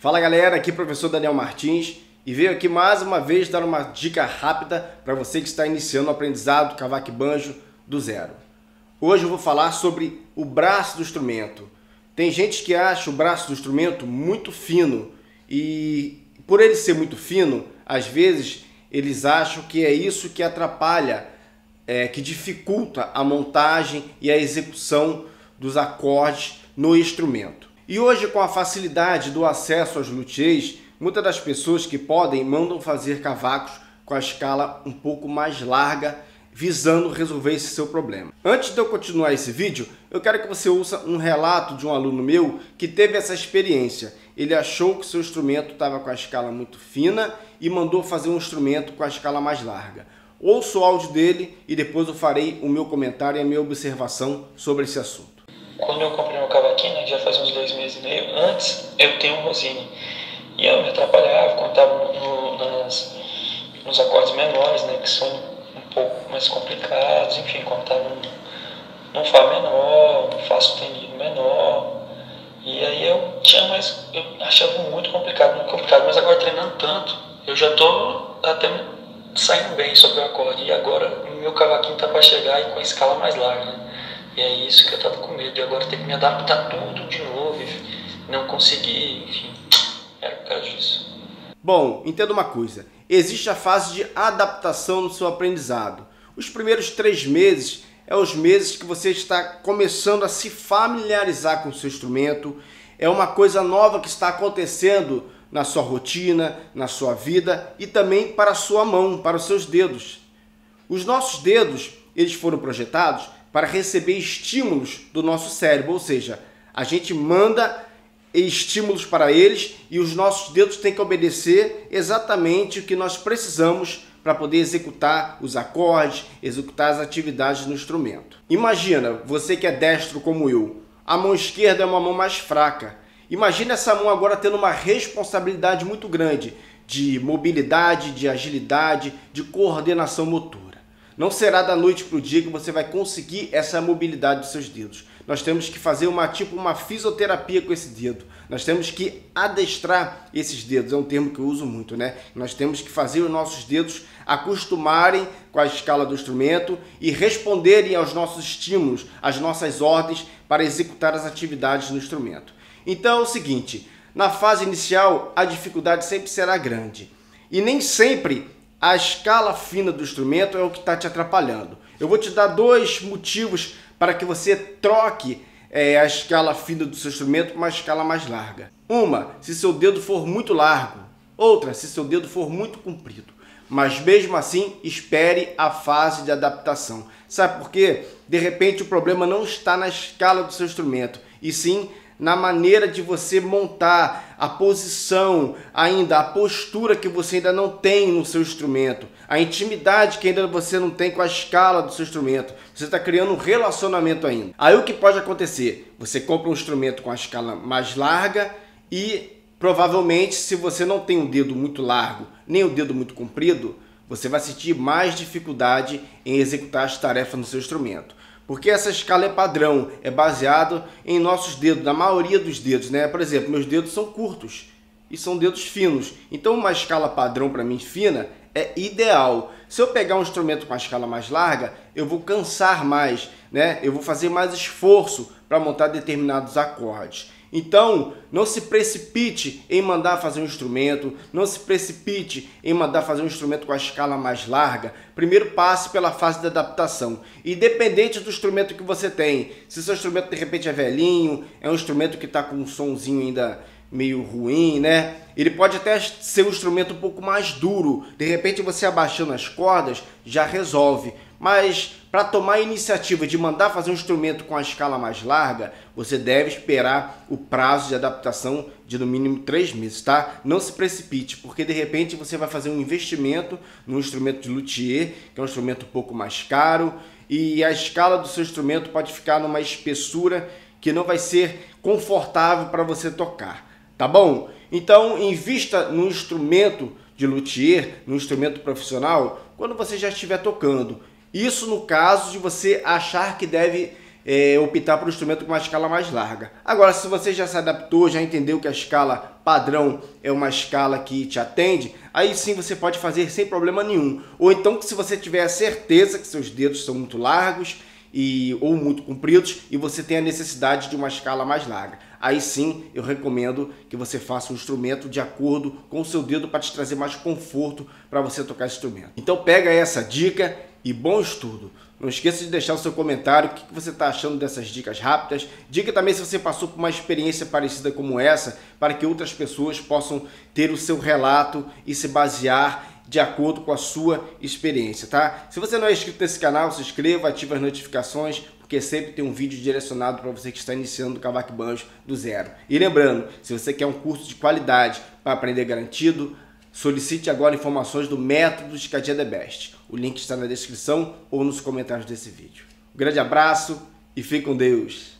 Fala galera, aqui é o professor Daniel Martins e veio aqui mais uma vez dar uma dica rápida para você que está iniciando o aprendizado do cavaco banjo do zero. Hoje eu vou falar sobre o braço do instrumento. Tem gente que acha o braço do instrumento muito fino e por ele ser muito fino, às vezes eles acham que é isso que atrapalha, é, que dificulta a montagem e a execução dos acordes no instrumento. E hoje, com a facilidade do acesso aos luthiers, muitas das pessoas que podem mandam fazer cavacos com a escala um pouco mais larga, visando resolver esse seu problema. Antes de eu continuar esse vídeo, eu quero que você ouça um relato de um aluno meu que teve essa experiência. Ele achou que seu instrumento estava com a escala muito fina e mandou fazer um instrumento com a escala mais larga. Ouça o áudio dele e depois eu farei o meu comentário e a minha observação sobre esse assunto quando eu comprei antes eu tenho um Rosine. E eu me atrapalhava estava no, nas, nos acordes menores, né, que são um pouco mais complicados, enfim, estava num, num Fá menor, num Fá sustenido menor. E aí eu tinha mais, eu achava muito complicado, muito complicado, mas agora treinando tanto, eu já estou até saindo bem sobre o acorde. E agora o meu cavaquinho está para chegar e com a escala mais larga. Né? E é isso que eu tava com medo. E agora ter que me adaptar tudo de novo, não conseguir, enfim. Era por causa disso. Bom, entenda uma coisa. Existe a fase de adaptação no seu aprendizado. Os primeiros três meses é os meses que você está começando a se familiarizar com o seu instrumento. É uma coisa nova que está acontecendo na sua rotina, na sua vida e também para a sua mão, para os seus dedos. Os nossos dedos, eles foram projetados para receber estímulos do nosso cérebro, ou seja, a gente manda estímulos para eles e os nossos dedos têm que obedecer exatamente o que nós precisamos para poder executar os acordes, executar as atividades no instrumento. Imagina, você que é destro como eu, a mão esquerda é uma mão mais fraca. Imagina essa mão agora tendo uma responsabilidade muito grande de mobilidade, de agilidade, de coordenação motor. Não será da noite para o dia que você vai conseguir essa mobilidade dos seus dedos. Nós temos que fazer uma tipo uma fisioterapia com esse dedo. Nós temos que adestrar esses dedos, é um termo que eu uso muito, né? Nós temos que fazer os nossos dedos acostumarem com a escala do instrumento e responderem aos nossos estímulos, às nossas ordens para executar as atividades no instrumento. Então é o seguinte, na fase inicial a dificuldade sempre será grande e nem sempre a escala fina do instrumento é o que está te atrapalhando. Eu vou te dar dois motivos para que você troque é, a escala fina do seu instrumento para uma escala mais larga. Uma, se seu dedo for muito largo. Outra, se seu dedo for muito comprido. Mas mesmo assim, espere a fase de adaptação. Sabe por quê? De repente o problema não está na escala do seu instrumento, e sim na maneira de você montar a posição, ainda a postura que você ainda não tem no seu instrumento, a intimidade que ainda você não tem com a escala do seu instrumento. Você está criando um relacionamento ainda. Aí o que pode acontecer? Você compra um instrumento com a escala mais larga e provavelmente se você não tem um dedo muito largo nem um dedo muito comprido, você vai sentir mais dificuldade em executar as tarefas no seu instrumento. Porque essa escala é padrão, é baseado em nossos dedos, na maioria dos dedos, né? Por exemplo, meus dedos são curtos e são dedos finos. Então uma escala padrão para mim fina é ideal. Se eu pegar um instrumento com a escala mais larga, eu vou cansar mais, né? Eu vou fazer mais esforço para montar determinados acordes. Então, não se precipite em mandar fazer um instrumento, não se precipite em mandar fazer um instrumento com a escala mais larga. Primeiro passe pela fase de adaptação. Independente do instrumento que você tem, se seu instrumento de repente é velhinho, é um instrumento que está com um sonzinho ainda meio ruim, né? Ele pode até ser um instrumento um pouco mais duro. De repente você abaixando as cordas já resolve. Mas para tomar a iniciativa de mandar fazer um instrumento com a escala mais larga, você deve esperar o prazo de adaptação de no mínimo três meses, tá? Não se precipite, porque de repente você vai fazer um investimento num instrumento de luthier, que é um instrumento um pouco mais caro, e a escala do seu instrumento pode ficar numa espessura que não vai ser confortável para você tocar tá bom? Então, invista no instrumento de luthier, no instrumento profissional, quando você já estiver tocando. Isso no caso de você achar que deve é, optar por um instrumento com uma escala mais larga. Agora, se você já se adaptou, já entendeu que a escala padrão é uma escala que te atende, aí sim você pode fazer sem problema nenhum. Ou então, se você tiver a certeza que seus dedos são muito largos e ou muito compridos e você tem a necessidade de uma escala mais larga. Aí sim, eu recomendo que você faça um instrumento de acordo com o seu dedo para te trazer mais conforto para você tocar esse instrumento. Então pega essa dica e bom estudo. Não esqueça de deixar o seu comentário, o que você está achando dessas dicas rápidas. Diga também se você passou por uma experiência parecida como essa, para que outras pessoas possam ter o seu relato e se basear de acordo com a sua experiência, tá? Se você não é inscrito nesse canal, se inscreva, ative as notificações, porque sempre tem um vídeo direcionado para você que está iniciando o cavaco banjo do zero. E lembrando, se você quer um curso de qualidade para aprender garantido, solicite agora informações do método de Cadia The Best. O link está na descrição ou nos comentários desse vídeo. Um grande abraço e fique com Deus!